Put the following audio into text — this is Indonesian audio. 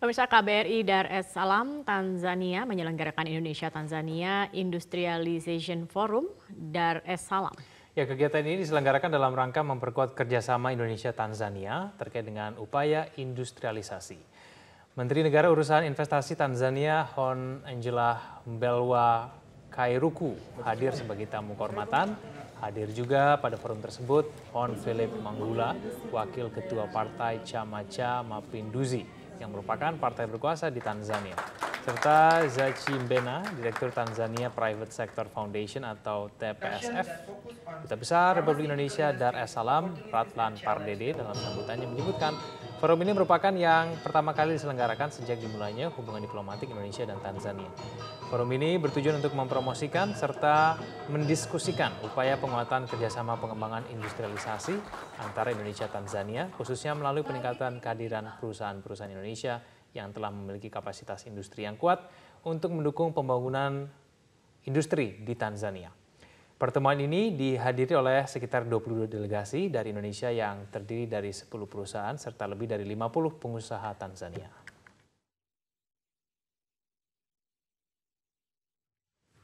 Pemirsa KBRI Dar es Salaam, Tanzania menyelenggarakan Indonesia Tanzania Industrialization Forum Dar es Salaam. Ya, kegiatan ini diselenggarakan dalam rangka memperkuat kerjasama Indonesia-Tanzania terkait dengan upaya industrialisasi. Menteri Negara Urusan Investasi Tanzania Hon Angela Mbelwa Kairuku hadir sebagai tamu kehormatan. Hadir juga pada forum tersebut Hon Philip Manggula, Wakil Ketua Partai Chamacha Mapinduzi yang merupakan partai berkuasa di Tanzania. Serta Zachi Mbena, Direktur Tanzania Private Sector Foundation atau TPSF. Duta Besar Republik Indonesia Dar es Salaam, Ratlan Pardede dalam sambutannya menyebutkan Forum ini merupakan yang pertama kali diselenggarakan sejak dimulainya hubungan diplomatik Indonesia dan Tanzania. Forum ini bertujuan untuk mempromosikan serta mendiskusikan upaya penguatan kerjasama pengembangan industrialisasi antara Indonesia dan Tanzania, khususnya melalui peningkatan kehadiran perusahaan-perusahaan Indonesia yang telah memiliki kapasitas industri yang kuat untuk mendukung pembangunan industri di Tanzania. Pertemuan ini dihadiri oleh sekitar 22 delegasi dari Indonesia yang terdiri dari 10 perusahaan serta lebih dari 50 pengusaha Tanzania.